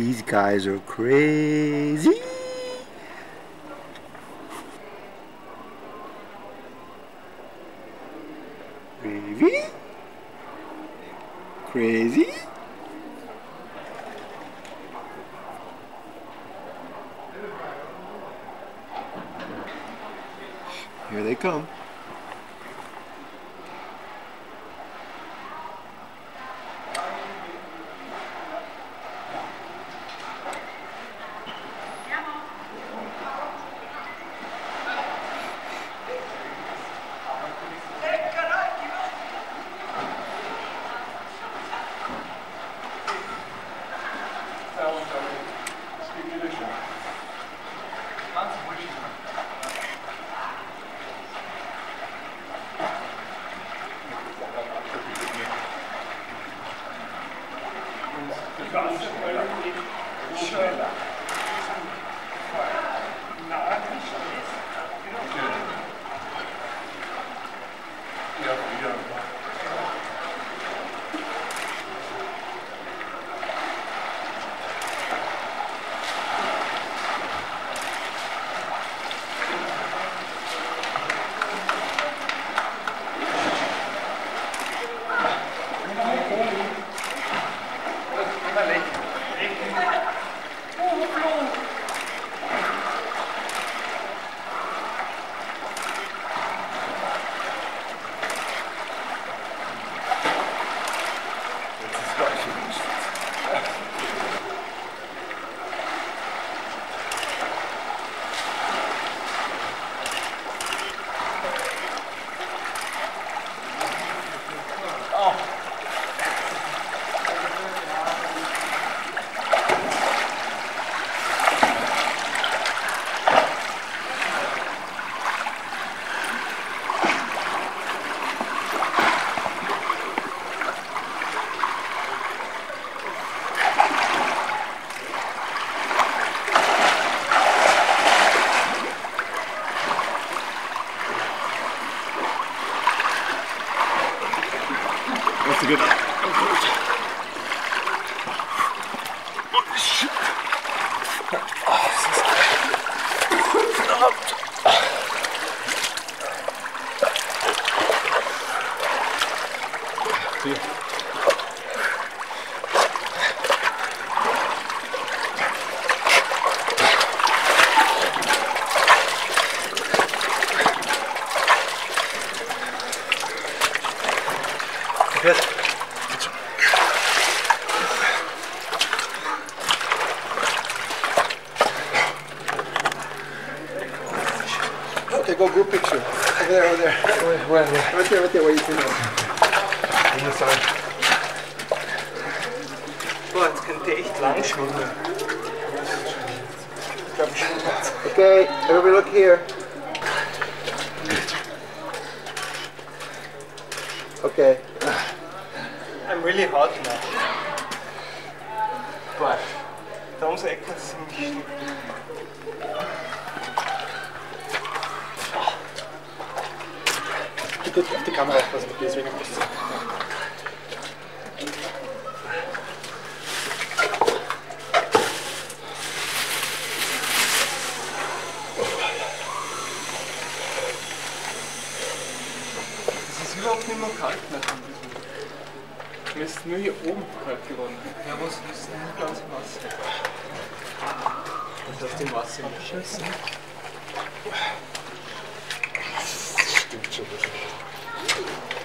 These guys are crazy. Crazy? Crazy? Here they come. Trzeba. すぐだ。Good. Okay, go group picture. Over there, over there. Where, where, where? Right there, right there, where you can go. On der Seite. Boah, das könnte echt lang schon. Okay, everybody look here. Okay. I'm really hot now. Da ums Eck ist ziemlich Bitte auf die Kamera muss überhaupt nicht mehr kalt mehr von diesem. Mir ist nur hier oben kalt geworden. Ja, was ist denn ganz im Wasser? Das heißt, im Wasser nicht scheiße. Stimmt schon. Das